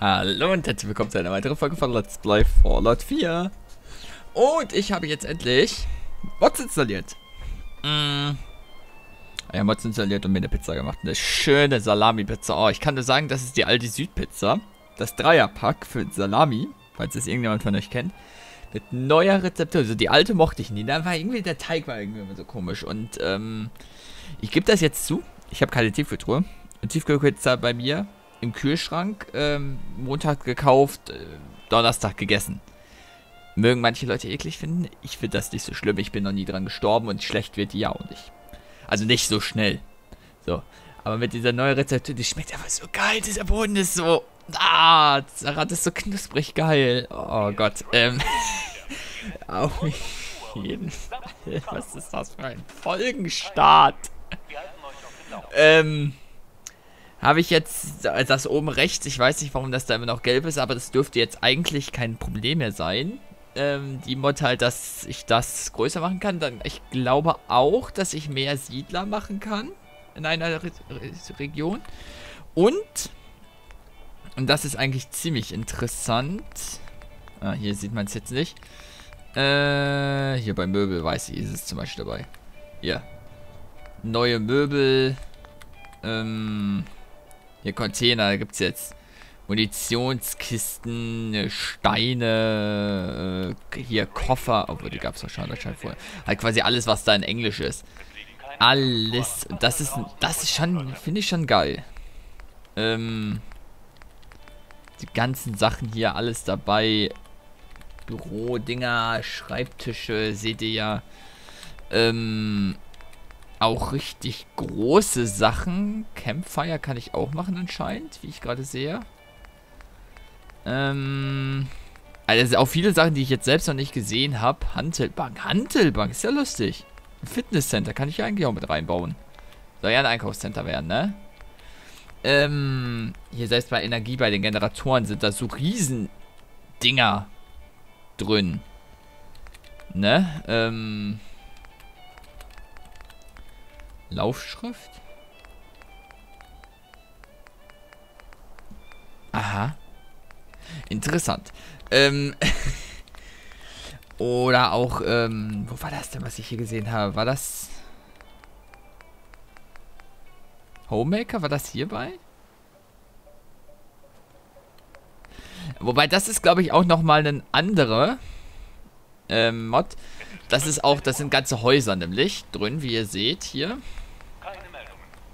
Hallo und herzlich willkommen zu einer weiteren Folge von Let's Play Fallout 4. Und ich habe jetzt endlich Mods installiert. Mm. Ja, Mods installiert und mir eine Pizza gemacht. Eine schöne Salami-Pizza. Oh, ich kann nur sagen, das ist die alte Südpizza. Das Dreierpack für Salami, falls es irgendjemand von euch kennt. Mit neuer Rezeptur. Also die alte mochte ich nie. Da war irgendwie, der Teig war irgendwie immer so komisch. Und ähm, ich gebe das jetzt zu. Ich habe keine Tiefkühltruhe. Eine Tiefkühlpizza bei mir im Kühlschrank. Ähm, Montag gekauft, äh, Donnerstag gegessen. Mögen manche Leute eklig finden. Ich finde das nicht so schlimm. Ich bin noch nie dran gestorben und schlecht wird die ja auch nicht. Also nicht so schnell. So. Aber mit dieser neuen Rezeptur, die schmeckt einfach so geil. Dieser Boden ist so. Ah, das ist so knusprig geil. Oh Gott. Ähm. auf jeden Fall. Was ist das für ein Folgenstart? ähm. Habe ich jetzt das oben rechts, ich weiß nicht, warum das da immer noch gelb ist, aber das dürfte jetzt eigentlich kein Problem mehr sein. Ähm, die Mod halt, dass ich das größer machen kann. Dann, ich glaube auch, dass ich mehr Siedler machen kann in einer Re Re Region. Und, und das ist eigentlich ziemlich interessant. Ah, hier sieht man es jetzt nicht. Äh, hier bei Möbel weiß ich, ist es zum Beispiel dabei. Hier. Neue Möbel. Ähm, hier Container, da gibt es jetzt Munitionskisten, Steine, äh, hier Koffer, obwohl die gab es wahrscheinlich vorher. Halt quasi alles, was da in Englisch ist. Alles, das ist, das ist schon, finde ich schon geil. Ähm, die ganzen Sachen hier, alles dabei. Bürodinger, Schreibtische, seht ihr ja. Ähm, auch richtig große Sachen. Campfire kann ich auch machen anscheinend, wie ich gerade sehe. Ähm, also auch viele Sachen, die ich jetzt selbst noch nicht gesehen habe. Hantelbank, Hantelbank, ist ja lustig. Fitnesscenter kann ich ja eigentlich auch mit reinbauen. Soll ja ein Einkaufscenter werden, ne? Ähm, hier selbst bei Energie, bei den Generatoren sind da so riesen Dinger drin. Ne? Ähm... Laufschrift? Aha. Interessant. Ähm. Oder auch, ähm, wo war das denn, was ich hier gesehen habe? War das Homemaker? War das hierbei? Wobei, das ist, glaube ich, auch nochmal ein anderer ähm, Mod. Das ist auch, das sind ganze Häuser nämlich drin, wie ihr seht hier.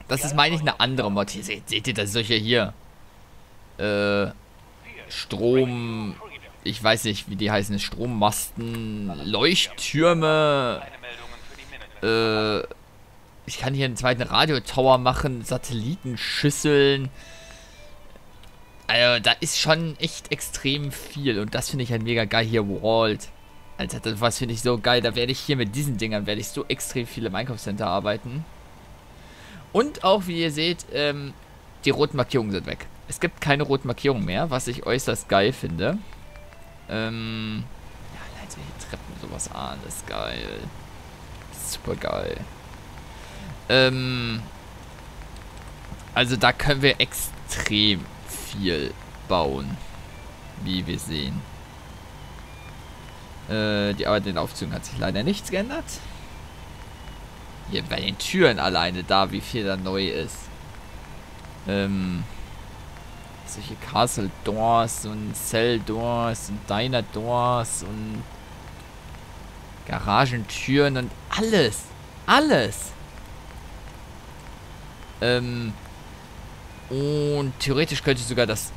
Das ist, meine ich, eine andere Mod. Hier seht, seht ihr, das solche hier. Äh, Strom, ich weiß nicht, wie die heißen, Strommasten, Leuchttürme. Äh, ich kann hier einen zweiten Radiotower machen, Satellitenschüsseln. Also, da ist schon echt extrem viel. Und das finde ich halt mega geil hier, Walt. Alter, das finde ich so geil. Da werde ich hier mit diesen Dingern, werde ich so extrem viele im Einkaufscenter arbeiten. Und auch, wie ihr seht, ähm, die roten Markierungen sind weg. Es gibt keine roten Markierungen mehr, was ich äußerst geil finde. Ähm, ja, allein solche Treppen, sowas an, das ist geil. Super geil. Ähm, also da können wir extrem viel bauen, wie wir sehen. Äh, die Arbeit in den Aufzügen hat sich leider nichts geändert. Hier bei den Türen alleine da, wie viel da neu ist. Ähm, solche Castle Doors und Cell Doors und Diner Doors und Garagentüren und alles. Alles. Ähm, und theoretisch könnte ich sogar das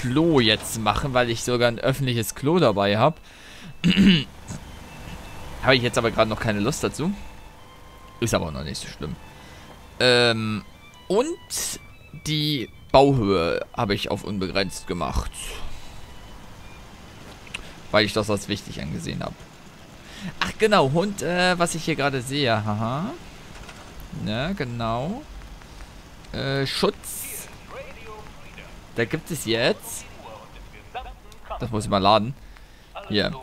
Klo jetzt machen, weil ich sogar ein öffentliches Klo dabei habe. habe ich jetzt aber gerade noch keine Lust dazu. Ist aber auch noch nicht so schlimm. Ähm, und die Bauhöhe habe ich auf unbegrenzt gemacht. Weil ich das als wichtig angesehen habe. Ach genau, und äh, was ich hier gerade sehe, haha. Ne, genau. Äh, Schutz. Da gibt es jetzt. Das muss ich mal laden. Hier.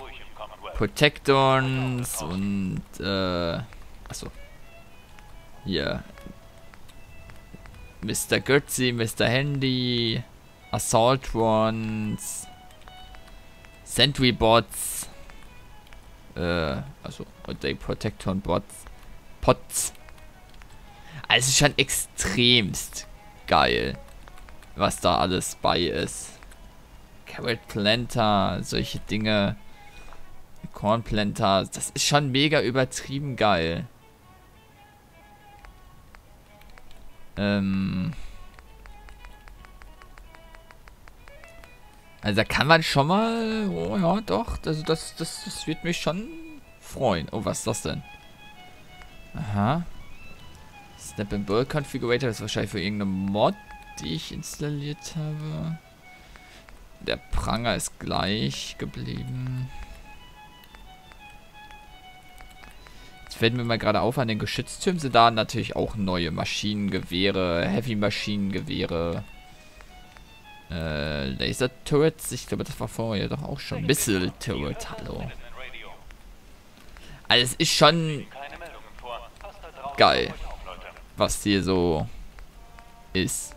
Protectons und, äh, achso. Hier. Mr. Götzi, Mr. Handy, Assault Ones, Sentry Bots, äh, also Day Protector Bots, Pots. Also schon extremst geil, was da alles bei ist. Carrot Planter, solche Dinge. Corn Planter, das ist schon mega übertrieben geil. Ähm. Also da kann man schon mal, oh ja, doch, also das, das, das wird mich schon freuen. Oh, was ist das denn? Aha. Snap and Build Configurator, ist wahrscheinlich für irgendeine Mod, die ich installiert habe. Der Pranger ist gleich geblieben. Jetzt fällt mir mal gerade auf, an den Geschütztürmen sind da natürlich auch neue Maschinengewehre, Heavy-Maschinengewehre, äh, Laser-Turrets. Ich glaube, das war vorher doch auch schon. Missile-Turret, hallo. Also es ist schon geil, was hier so ist.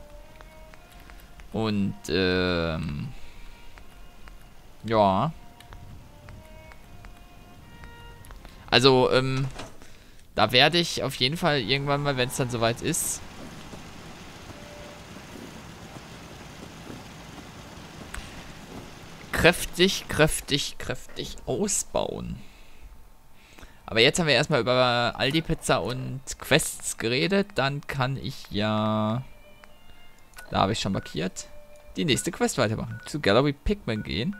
Und, ähm... Ja. Also, ähm, da werde ich auf jeden Fall irgendwann mal, wenn es dann soweit ist, kräftig, kräftig, kräftig ausbauen. Aber jetzt haben wir erstmal über Aldi Pizza und Quests geredet. Dann kann ich ja... Da habe ich schon markiert. Die nächste Quest weitermachen. Zu Gallery Pikmin gehen.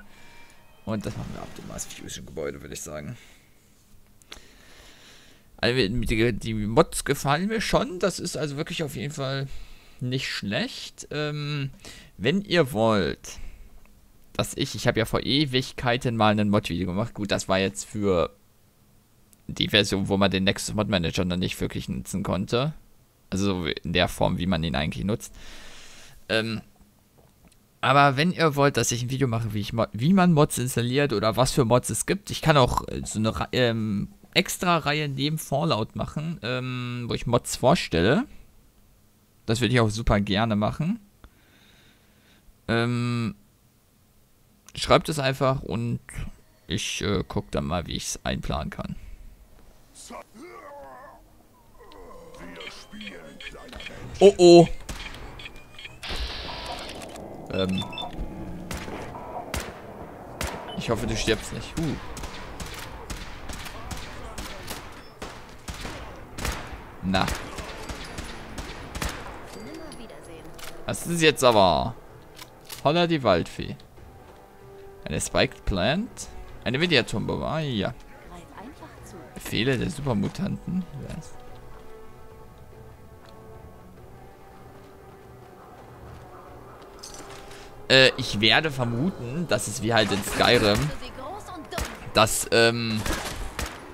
Und das machen wir ab dem Mars Fusion Gebäude, würde ich sagen. Also die, die, Mods gefallen mir schon. Das ist also wirklich auf jeden Fall nicht schlecht. Ähm, wenn ihr wollt, dass ich, ich habe ja vor Ewigkeiten mal ein Mod-Video gemacht. Gut, das war jetzt für die Version, wo man den Nexus Mod Manager noch nicht wirklich nutzen konnte. Also in der Form, wie man ihn eigentlich nutzt. Ähm, aber wenn ihr wollt, dass ich ein Video mache, wie, ich wie man Mods installiert oder was für Mods es gibt, ich kann auch äh, so eine ähm, extra Reihe neben Fallout machen, ähm, wo ich Mods vorstelle. Das würde ich auch super gerne machen. Ähm, schreibt es einfach und ich äh, gucke dann mal, wie ich es einplanen kann. Oh oh. Ähm. Ich hoffe, du stirbst nicht. Uh. Na. Das ist jetzt aber... Holla die Waldfee. Eine Spiked Plant. Eine Mediatombombe. Ah, ja. Befehle der Supermutanten. Was? Äh, ich werde vermuten, dass es wie halt in Skyrim, dass, ähm,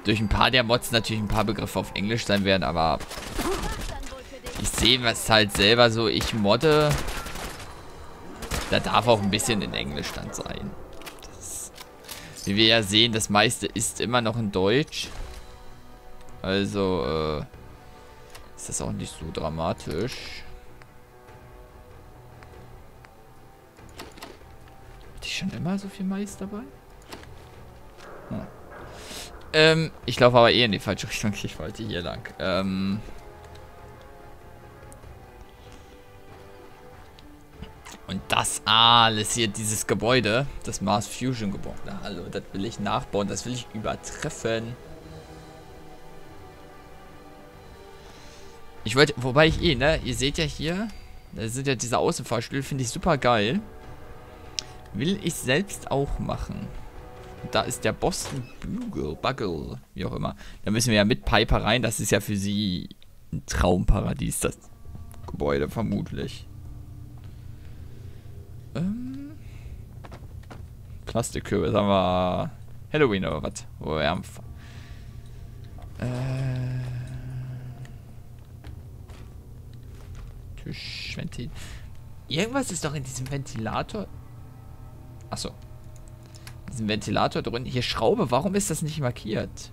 durch ein paar der Mods natürlich ein paar Begriffe auf Englisch sein werden, aber ich sehe was halt selber so, ich modde, da darf auch ein bisschen in Englisch dann sein. Das, wie wir ja sehen, das meiste ist immer noch in Deutsch. Also, äh, ist das auch nicht so dramatisch. Schon immer so viel Mais dabei? Hm. Ähm, ich laufe aber eh in die falsche Richtung. Ich wollte hier lang. Ähm. Und das alles hier, dieses Gebäude, das Mars Fusion Gebäude. Na, hallo, das will ich nachbauen, das will ich übertreffen. Ich wollte, wobei ich eh, ne, ihr seht ja hier, da sind ja diese Außenfahrstühle, finde ich super geil. Will ich selbst auch machen. Da ist der Boston Bugle, Bugle, wie auch immer. Da müssen wir ja mit Piper rein. Das ist ja für sie ein Traumparadies, das Gebäude, vermutlich. Ähm. Plastikkürbis haben wir Halloween oder was? Wo wir haben. Äh. Tischventil. Irgendwas ist doch in diesem Ventilator. Achso. Diesen Ventilator drin. Hier Schraube, warum ist das nicht markiert?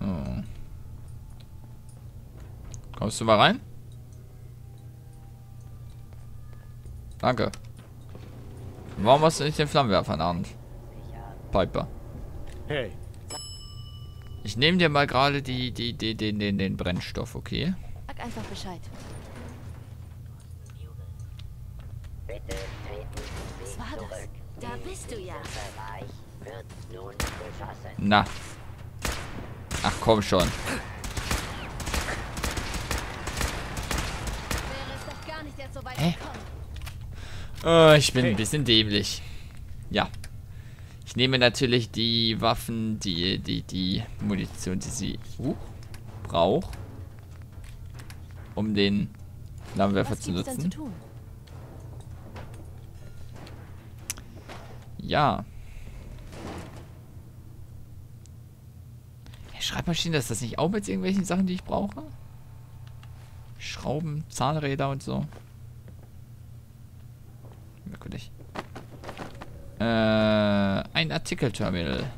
Oh. Kommst du mal rein? Danke. Warum hast du nicht den Flammenwerfer in der Hand? Piper. Hey, ich nehme dir mal gerade die, die, die, den, den, den Brennstoff, okay? Sag einfach Bescheid. Was war das? Da bist du ja. Na. Ach komm schon. Wäre es doch gar nicht erst so weit Hä? gekommen. Oh, ich bin Hey. ein bisschen dämlich. Ja. Ich nehme natürlich die Waffen, die, die, die Munition, die sie uh, braucht, um den Flammenwerfer zu zu nutzen. tun? Ja. Schreibmaschine, ist das nicht auch mit irgendwelchen Sachen, die ich brauche? Schrauben, Zahnräder und so. Merkwürdig. Äh, ein Artikelterminal.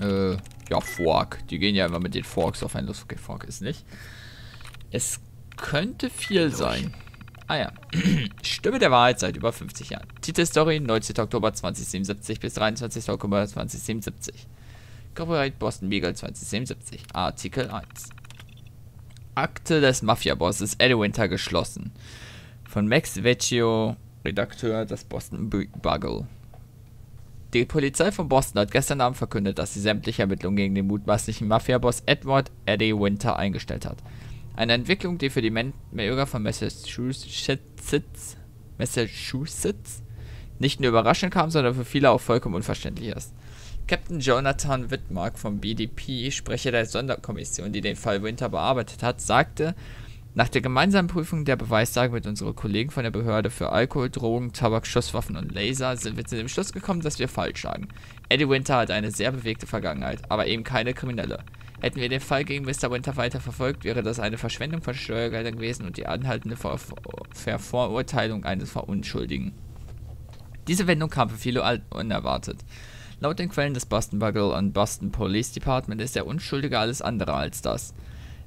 Äh, ja, Fork. Die gehen ja immer mit den Forks auf ein Los. Okay, Fork ist nicht. Es könnte viel sein. Ah ja. Stimme der Wahrheit seit über 50 Jahren. Titelstory 19. Oktober 2077 bis 23. Oktober 2077. Copyright Boston Beagle 2077. Artikel 1. Akte des Mafia-Bosses Eddie Winter geschlossen. Von Max Vecchio, Redakteur des Boston Bu- Bugle. Die Polizei von Boston hat gestern Abend verkündet, dass sie sämtliche Ermittlungen gegen den mutmaßlichen Mafia-Boss Edward Eddie Winter eingestellt hat. Eine Entwicklung, die für die Bürger von Massachusetts, Massachusetts nicht nur überraschend kam, sondern für viele auch vollkommen unverständlich ist. Captain Jonathan Wittmark vom BDP, Sprecher der Sonderkommission, die den Fall Winter bearbeitet hat, sagte, nach der gemeinsamen Prüfung der Beweislage mit unseren Kollegen von der Behörde für Alkohol, Drogen, Tabak, Schusswaffen und Laser sind wir zu dem Schluss gekommen, dass wir falsch lagen. Eddie Winter hat eine sehr bewegte Vergangenheit, aber eben keine kriminelle. Hätten wir den Fall gegen Mr. Winter weiter verfolgt, wäre das eine Verschwendung von Steuergeldern gewesen und die anhaltende Ver Ver Verurteilung eines Verunschuldigen. Diese Wendung kam für viele unerwartet. Laut den Quellen des Boston Bugle und Boston Police Department ist der Unschuldige alles andere als das.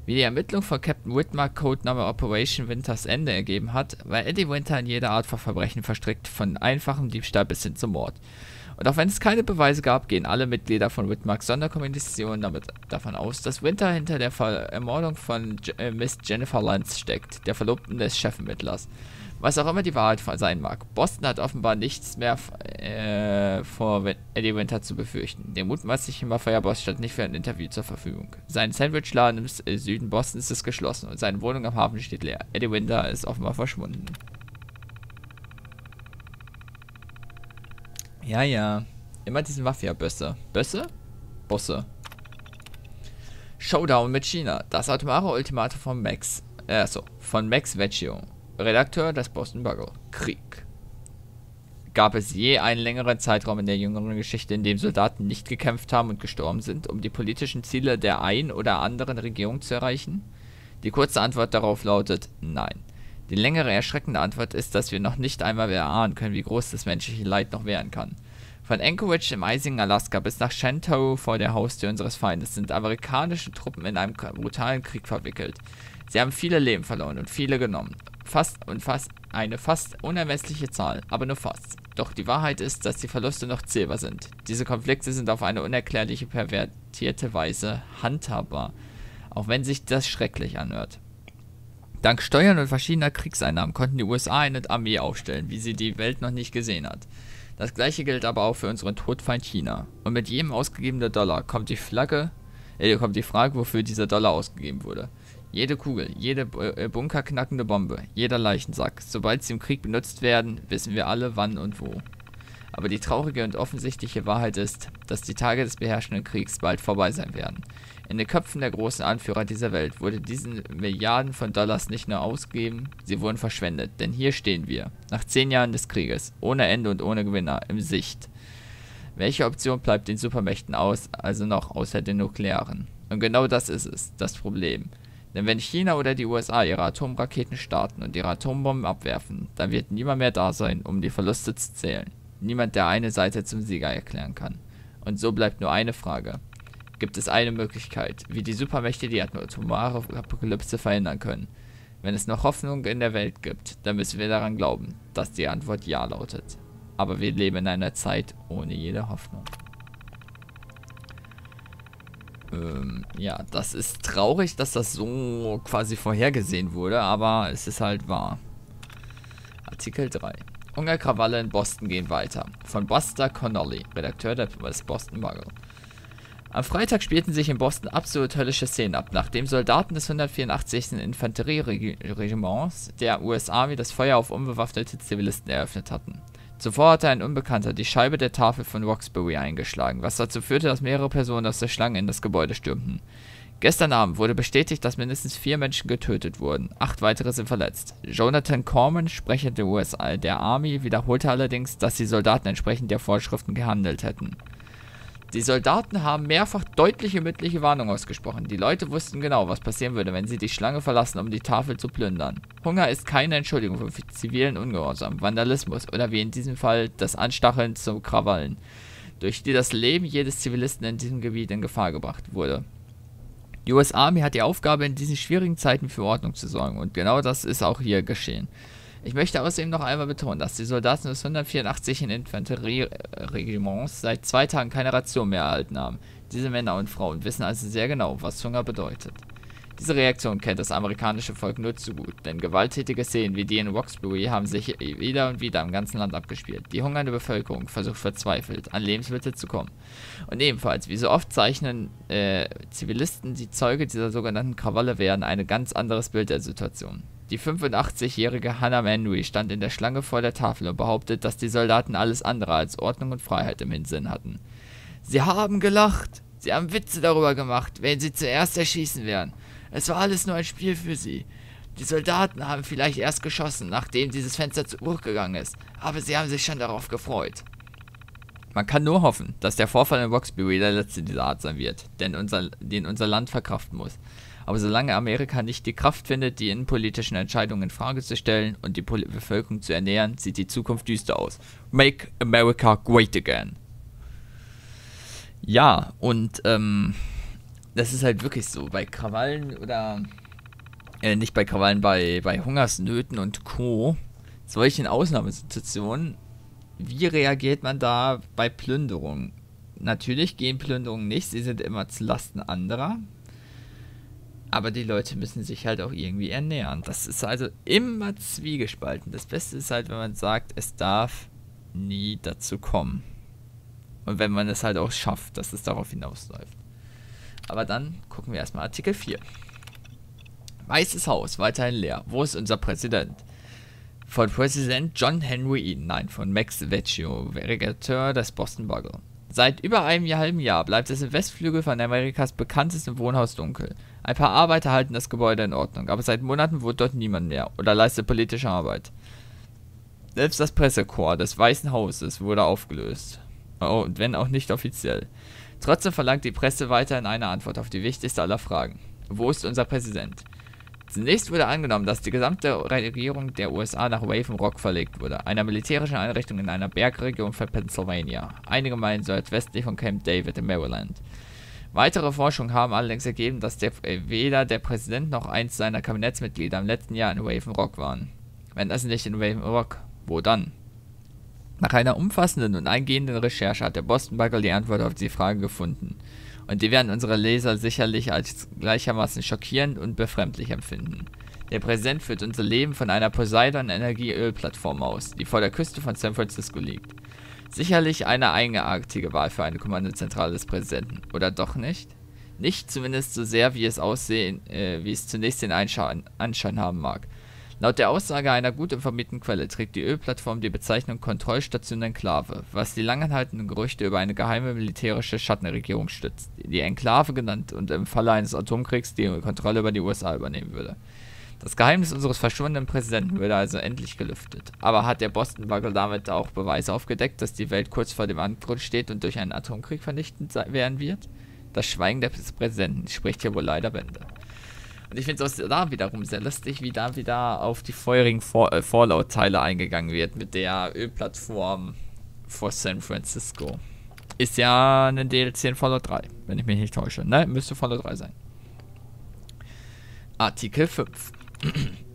Wie die Ermittlung von Captain Whitmark Codename Operation Winters Ende ergeben hat, war Eddie Winter in jeder Art von Verbrechen verstrickt, von einfachem Diebstahl bis hin zum Mord. Und auch wenn es keine Beweise gab, gehen alle Mitglieder von Whitmarks Sonderkommission damit davon aus, dass Winter hinter der Ver Ermordung von J äh, Miss Jennifer Lance steckt, der Verlobten des Chefermittlers. Was auch immer die Wahrheit sein mag. Boston hat offenbar nichts mehr äh, vor Eddie Winter zu befürchten. Der mutmaßliche Mafia-Boss stand nicht für ein Interview zur Verfügung. Sein Sandwichladen im äh, Süden Bostons ist geschlossen und seine Wohnung am Hafen steht leer. Eddie Winter ist offenbar verschwunden. Ja, ja. Immer diese Mafia-Bösse. Bösse? Bosse. Showdown mit China. Das atomare Ultimatum von Max. Äh, so, von Max Vecchio. Redakteur des Boston Bugle. Krieg. Gab es je einen längeren Zeitraum in der jüngeren Geschichte, in dem Soldaten nicht gekämpft haben und gestorben sind, um die politischen Ziele der ein oder anderen Regierung zu erreichen? Die kurze Antwort darauf lautet Nein. Die längere erschreckende Antwort ist, dass wir noch nicht einmal erahnen können, wie groß das menschliche Leid noch werden kann. Von Anchorage im eisigen Alaska bis nach Shantou vor der Haustür unseres Feindes sind amerikanische Truppen in einem brutalen Krieg verwickelt. Sie haben viele Leben verloren und viele genommen. Fast und fast eine fast unermessliche Zahl, aber nur fast. Doch die Wahrheit ist, dass die Verluste noch zählbar sind. Diese Konflikte sind auf eine unerklärliche, pervertierte Weise handhabbar, auch wenn sich das schrecklich anhört. Dank Steuern und verschiedener Kriegseinnahmen konnten die USA eine Armee aufstellen, wie sie die Welt noch nicht gesehen hat. Das gleiche gilt aber auch für unseren Todfeind China. Und mit jedem ausgegebenen Dollar kommt die Flagge, äh, kommt die Frage, wofür dieser Dollar ausgegeben wurde. Jede Kugel, jede Bu- äh, bunkerknackende Bombe, jeder Leichensack, sobald sie im Krieg benutzt werden, wissen wir alle wann und wo. Aber die traurige und offensichtliche Wahrheit ist, dass die Tage des beherrschenden Kriegs bald vorbei sein werden. In den Köpfen der großen Anführer dieser Welt wurde diesen Milliarden von Dollars nicht nur ausgegeben, sie wurden verschwendet. Denn hier stehen wir, nach zehn Jahren des Krieges, ohne Ende und ohne Gewinner, im Sicht. Welche Option bleibt den Supermächten aus, also noch außer den nuklearen? Und genau das ist es, das Problem. Denn wenn China oder die USA ihre Atomraketen starten und ihre Atombomben abwerfen, dann wird niemand mehr da sein, um die Verluste zu zählen. Niemand, der eine Seite zum Sieger erklären kann. Und so bleibt nur eine Frage. gibt es eine Möglichkeit, wie die Supermächte die atomare Apokalypse verhindern können. Wenn es noch Hoffnung in der Welt gibt, dann müssen wir daran glauben, dass die Antwort Ja lautet. Aber wir leben in einer Zeit ohne jede Hoffnung. Ähm, ja, das ist traurig, dass das so quasi vorhergesehen wurde, aber es ist halt wahr. Artikel 3. Hungerkrawalle in Boston gehen weiter. Von Buster Connolly, Redakteur der West Boston Bugle. Am Freitag spielten sich in Boston absolut höllische Szenen ab, nachdem Soldaten des 184. Infanterieregiments der US Army das Feuer auf unbewaffnete Zivilisten eröffnet hatten. Zuvor hatte ein Unbekannter die Scheibe der Tafel von Roxbury eingeschlagen, was dazu führte, dass mehrere Personen aus der Schlange in das Gebäude stürmten. Gestern Abend wurde bestätigt, dass mindestens vier Menschen getötet wurden. Acht weitere sind verletzt. Jonathan Corman, Sprecher der US der Army, wiederholte allerdings, dass die Soldaten entsprechend der Vorschriften gehandelt hätten. Die Soldaten haben mehrfach deutliche mündliche Warnung ausgesprochen. Die Leute wussten genau, was passieren würde, wenn sie die Schlange verlassen, um die Tafel zu plündern. Hunger ist keine Entschuldigung für zivilen Ungehorsam, Vandalismus oder wie in diesem Fall das Anstacheln zu Krawallen, durch die das Leben jedes Zivilisten in diesem Gebiet in Gefahr gebracht wurde. Die US Army hat die Aufgabe, in diesen schwierigen Zeiten für Ordnung zu sorgen und genau das ist auch hier geschehen. Ich möchte außerdem noch einmal betonen, dass die Soldaten des 184. Infanterieregiments seit zwei Tagen keine Ration mehr erhalten haben. Diese Männer und Frauen wissen also sehr genau, was Hunger bedeutet. Diese Reaktion kennt das amerikanische Volk nur zu gut, denn gewalttätige Szenen wie die in Roxbury haben sich wieder und wieder im ganzen Land abgespielt. Die hungernde Bevölkerung versucht verzweifelt, an Lebensmittel zu kommen. Und ebenfalls, wie so oft zeichnen äh, Zivilisten, die Zeuge dieser sogenannten Krawalle werden, ein ganz anderes Bild der Situation. Die 85-jährige Hannah Manry stand in der Schlange vor der Tafel und behauptet, dass die Soldaten alles andere als Ordnung und Freiheit im Hinsinn hatten. Sie haben gelacht. Sie haben Witze darüber gemacht, wen sie zuerst erschießen werden. Es war alles nur ein Spiel für sie. Die Soldaten haben vielleicht erst geschossen, nachdem dieses Fenster zu Bruch gegangen ist, aber sie haben sich schon darauf gefreut. Man kann nur hoffen, dass der Vorfall in Roxbury der letzte dieser Art sein wird, den unser, den unser Land verkraften muss. Aber solange Amerika nicht die Kraft findet, die innenpolitischen Entscheidungen in Frage zu stellen und die Bevölkerung zu ernähren, sieht die Zukunft düster aus. Make America great again. Ja, und ähm, das ist halt wirklich so. Bei Krawallen oder äh, nicht bei Krawallen, bei, bei Hungersnöten und Co. Solchen Ausnahmesituationen, wie reagiert man da bei Plünderungen? Natürlich gehen Plünderungen nicht, sie sind immer zu Lasten anderer. Aber die Leute müssen sich halt auch irgendwie ernähren. Das ist also immer zwiegespalten. Das Beste ist halt, wenn man sagt, es darf nie dazu kommen. Und wenn man es halt auch schafft, dass es darauf hinausläuft. Aber dann gucken wir erstmal Artikel 4. Weißes Haus, weiterhin leer. Wo ist unser Präsident? Von Präsident John Henry Eden, nein, von Max Vecchio, Redakteur des Boston Bugle. Seit über einem halben Jahr bleibt es im Westflügel von Amerikas bekanntestem Wohnhaus dunkel. Ein paar Arbeiter halten das Gebäude in Ordnung, aber seit Monaten wohnt dort niemand mehr oder leistet politische Arbeit. Selbst das Pressekorps des Weißen Hauses wurde aufgelöst. Oh, wenn auch nicht offiziell. Trotzdem verlangt die Presse weiterhin eine Antwort auf die wichtigste aller Fragen. Wo ist unser Präsident? Zunächst wurde angenommen, dass die gesamte Regierung der USA nach Raven Rock verlegt wurde, einer militärischen Einrichtung in einer Bergregion von Pennsylvania, einige Meilen südwestlich von Camp David in Maryland. Weitere Forschungen haben allerdings ergeben, dass der, äh, weder der Präsident noch eins seiner Kabinettsmitglieder im letzten Jahr in Raven Rock waren. Wenn das nicht in Raven Rock, wo dann? Nach einer umfassenden und eingehenden Recherche hat der Boston Bugle die Antwort auf die Frage gefunden. Und die werden unsere Leser sicherlich als gleichermaßen schockierend und befremdlich empfinden. Der Präsident führt unser Leben von einer Poseidon-Energie-Ölplattform aus, die vor der Küste von San Francisco liegt. Sicherlich eine eigenartige Wahl für eine Kommandozentrale des Präsidenten. Oder doch nicht? Nicht zumindest so sehr, wie es aussehen, äh, wie es zunächst den Einschein, Anschein haben mag. Laut der Aussage einer gut informierten Quelle trägt die Ölplattform die Bezeichnung Kontrollstation Enklave, was die langanhaltenden Gerüchte über eine geheime militärische Schattenregierung stützt, die Enklave genannt und im Falle eines Atomkriegs die Kontrolle über die USA übernehmen würde. Das Geheimnis unseres verschwundenen Präsidenten würde also endlich gelüftet. Aber hat der Boston Bugle damit auch Beweise aufgedeckt, dass die Welt kurz vor dem Abgrund steht und durch einen Atomkrieg vernichtend werden wird? Das Schweigen des Präsidenten spricht hier wohl leider Bände. Und ich finde es da wiederum sehr lustig, wie da wieder auf die feurigen äh, Fallout-Teile eingegangen wird mit der Ölplattform vor San Francisco. Ist ja ein DLC in Fallout 3, wenn ich mich nicht täusche. Ne, müsste Fallout 3 sein. Artikel 5.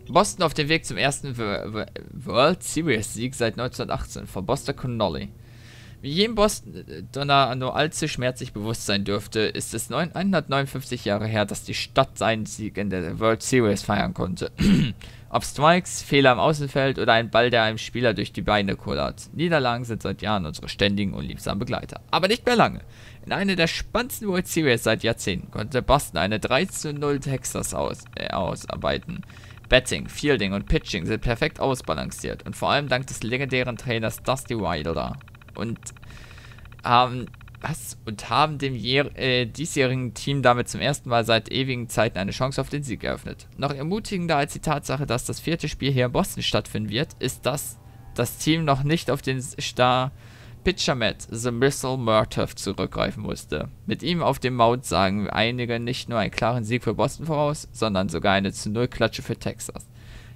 Boston auf dem Weg zum ersten World Series Sieg seit 1918 vor Boston Connolly. Wie jedem Bostoner nur allzu schmerzlich bewusst sein dürfte, ist es 159 Jahre her, dass die Stadt seinen Sieg in der World Series feiern konnte. Ob Strikes, Fehler im Außenfeld oder ein Ball, der einem Spieler durch die Beine kullert. Niederlagen sind seit Jahren unsere ständigen und liebsamen Begleiter. Aber nicht mehr lange. In einer der spannendsten World Series seit Jahrzehnten konnte Boston eine 3 zu 0 Texas aus, äh, ausarbeiten. Betting, Fielding und Pitching sind perfekt ausbalanciert und vor allem dank des legendären Trainers Dusty Wilder. Und haben was? Und haben dem äh, diesjährigen Team damit zum ersten Mal seit ewigen Zeiten eine Chance auf den Sieg eröffnet. Noch ermutigender als die Tatsache, dass das vierte Spiel hier in Boston stattfinden wird, ist, dass das Team noch nicht auf den Star Pitcher Matt The Missile Murtaugh zurückgreifen musste. Mit ihm auf dem Mount sagen einige nicht nur einen klaren Sieg für Boston voraus, sondern sogar eine zu Null Klatsche für Texas.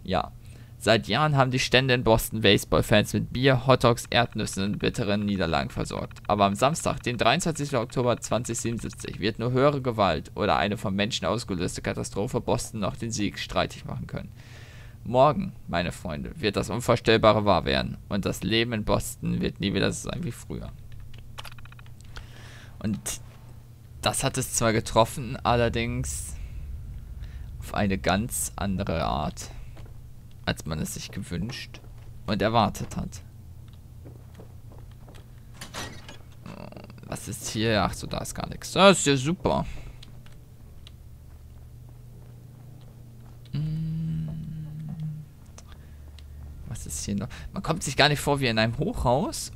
Ja, Seit Jahren haben die Stände in Boston Baseball-Fans mit Bier, Hotdogs, Erdnüssen und bitteren Niederlagen versorgt. Aber am Samstag, den 23. Oktober 2077, wird nur höhere Gewalt oder eine vom Menschen ausgelöste Katastrophe Boston noch den Sieg streitig machen können. Morgen, meine Freunde, wird das Unvorstellbare wahr werden und das Leben in Boston wird nie wieder so sein wie früher. Und das hat es zwar getroffen, allerdings auf eine ganz andere Art als man es sich gewünscht und erwartet hat. Was ist hier? Ach so, da ist gar nichts. Das ist ja super. Hm. Was ist hier noch? Man kommt sich gar nicht vor wie in einem Hochhaus,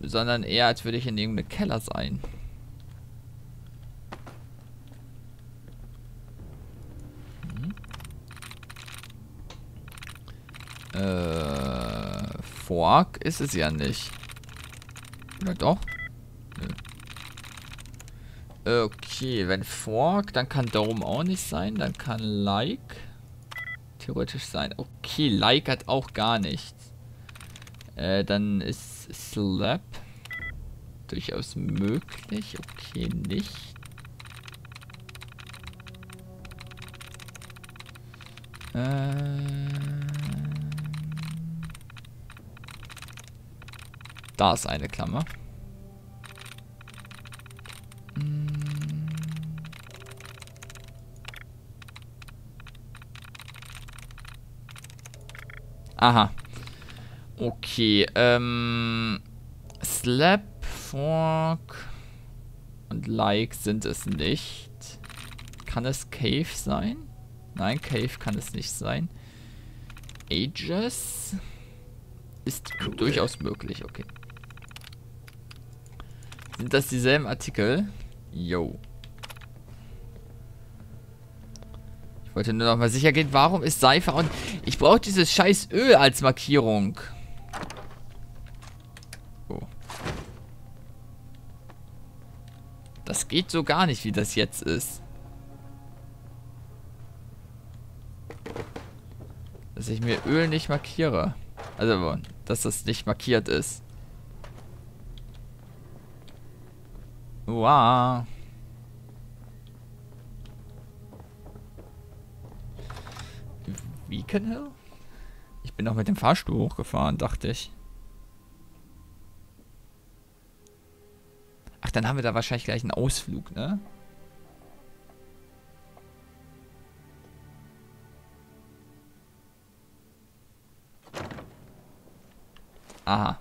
sondern eher als würde ich in irgendeinem Keller sein. Fork ist es ja nicht. Oder doch? Nö. Okay, wenn Fork, dann kann Dome auch nicht sein. Dann kann Like theoretisch sein. Okay, Like hat auch gar nichts. Äh, dann ist Slap durchaus möglich. Okay, nicht. Äh... Da ist eine Klammer. Hm. Aha. Okay, ähm... Slap, Fork und Like sind es nicht. Kann es Cave sein? Nein, Cave kann es nicht sein. Ages ist cool. durchaus möglich, okay. Sind das dieselben Artikel? Yo. Ich wollte nur noch mal sicher gehen, warum ist Seife und... Ich brauche dieses scheiß Öl als Markierung. Oh. Das geht so gar nicht, wie das jetzt ist. Dass ich mir Öl nicht markiere. Also, dass das nicht markiert ist. Wow. Wie Hill? Ich bin doch mit dem Fahrstuhl hochgefahren, dachte ich. Ach, dann haben wir da wahrscheinlich gleich einen Ausflug, ne? Aha.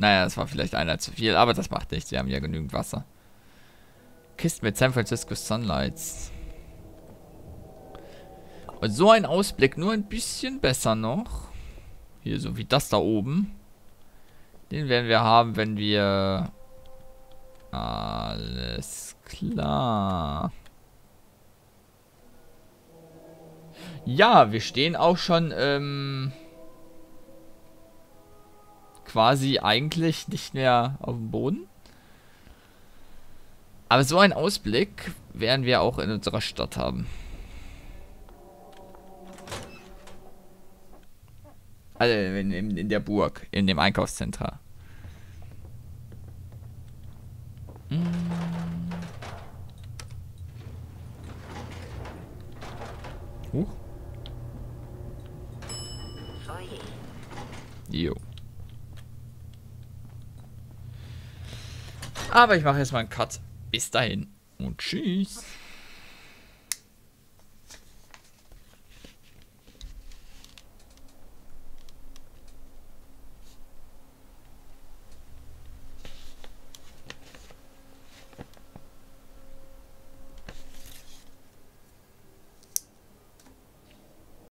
Naja, das war vielleicht einer zu viel, aber das macht nichts. Wir haben ja genügend Wasser. Kisten mit San Francisco Sunlights. Und so ein Ausblick, nur ein bisschen besser noch. Hier, so wie das da oben. Den werden wir haben, wenn wir... Alles klar. Ja, wir stehen auch schon, ähm quasi eigentlich nicht mehr auf dem Boden. Aber so einen Ausblick werden wir auch in unserer Stadt haben. Also in, in der Burg, in dem Einkaufszentrum. Aber ich mache jetzt mal einen Cut. Bis dahin und tschüss.